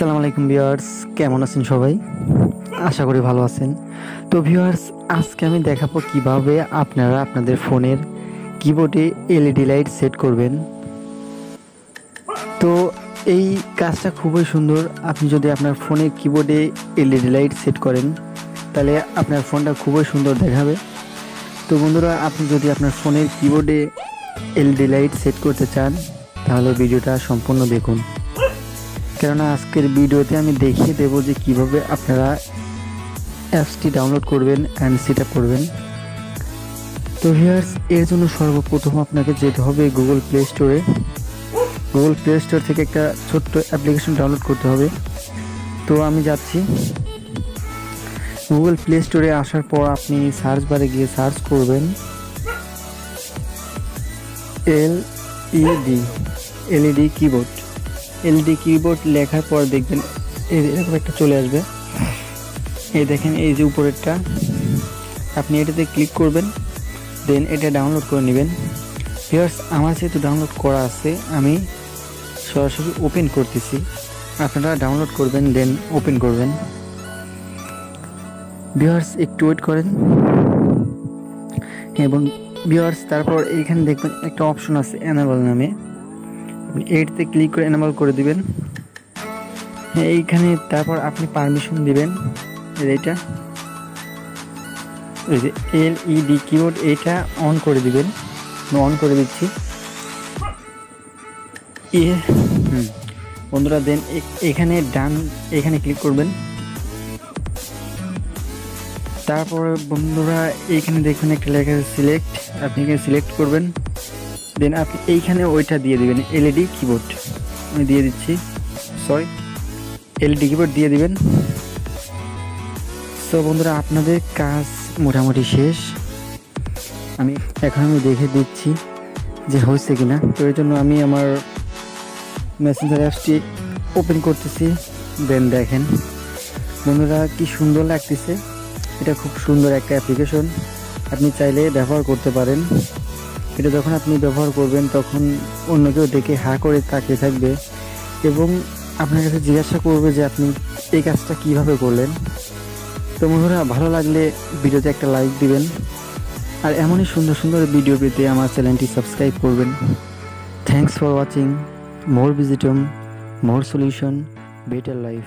আসসালামু আলাইকুম ভিউয়ার্স, কেমন আছেন সবাই? আশা করি ভালো আছেন। তো ভিউয়ার্স, আজকে আমি দেখাবো কীভাবে আপনারা আপনাদের ফোনের কিবোর্ডে এলইডি লাইট সেট করবেন। তো এই কাজটা খুবই সুন্দর। আপনি যদি আপনার ফোনের কিবোর্ডে এলইডি লাইট সেট করেন, তাহলে আপনার ফোনটা খুবই সুন্দর দেখাবে। তো বন্ধুরা, আপনি যদি আপনার ফোনের কিবোর্ডে এলইডি লাইট সেট করতে চান, তাহলে ভিডিওটা সম্পূর্ণ দেখুন। কেননা আজকের ভিডিওতে আমি দেখিয়ে দেবো যে কীভাবে আপনারা অ্যাপসটি ডাউনলোড করবেন অ্যান্ড সেট করবেন। তো ভিয়ার্স এর জন্য সর্বপ্রথম আপনাকে যেতে হবে গুগল প্লে স্টোরে গুগল প্লে স্টোর থেকে একটা ছোট্ট অ্যাপ্লিকেশন ডাউনলোড করতে হবে। তো আমি যাচ্ছি। গুগল প্লে স্টোরে আসার পর আপনি সার্চ বারে গিয়ে সার্চ করবেন। LED LED keyboard LED keyboard লেখার পর দেখবেন এরকম একটা চলে আসবে। এই দেখেন, এই যে উপরেরটা। আপনি এটাতে ক্লিক করবেন দেন এটা ডাউনলোড করে নেবেন। ভিউয়ার্স আমার যেহেতু ডাউনলোড করা আছে, আমি সরাসরি ওপেন করতেছি। আপনারা ডাউনলোড করবেন দেন ওপেন করবেন। ভিউয়ার্স একটু ওয়েট করেন। এবং ভিউয়ার্স তারপর এইখানে দেখবেন একটা অপশন আছে অ্যানাবল নামে। আপনি এইটতে ক্লিক করে এনাবল করে দিবেন। এইখানে তারপর আপনি পারমিশন দিবেন। এইটা এই যে এল ইডি কিবোর্ড এইটা অন করে দিবেন। অন করে দিচ্ছি। এ, হুম। বন্ধুরা দেন এখানে ডান এখানে ক্লিক করবেন। তারপরে বন্ধুরা এইখানে দেখুন একটা লেখা সিলেক্ট আপনি এখানে সিলেক্ট করবেন। দেন আপনি এইখানে ওইটা দিয়ে দিবেন এলইডি কিবোর্ড আমি দিয়ে দিচ্ছি। সরি এলইডি কিবোর্ড দিয়ে দিবেন। সো বন্ধুরা আপনাদের কাজ মোটামুটি শেষ। আমি এখন আমি দেখে দিচ্ছি যে হয়েছে কিনা। তো এর জন্য আমি আমার মেসেঞ্জার অ্যাপসটি ওপেন করতেছি। দেন দেখেন বন্ধুরা কি সুন্দর লাগতেছে। এটা খুব সুন্দর একটা অ্যাপ্লিকেশন আপনি চাইলে ব্যবহার করতে পারেন। এটা যখন আপনি ব্যবহার করবেন, তখন অন্য কেউ দেখে হা করে তাকিয়ে থাকবে এবং আপনার কাছে জিজ্ঞাসা করবে যে আপনি এই কাজটা কীভাবে করলেন। তো বন্ধুরা, ভালো লাগলে ভিডিওতে একটা লাইক দিবেন আর এমনই সুন্দর সুন্দর ভিডিও পেতে আমার চ্যানেলটি সাবস্ক্রাইব করবেন। থ্যাংকস ফর ওয়াচিং মোর ভিজিটম মোর সলিউশন বেটার লাইফ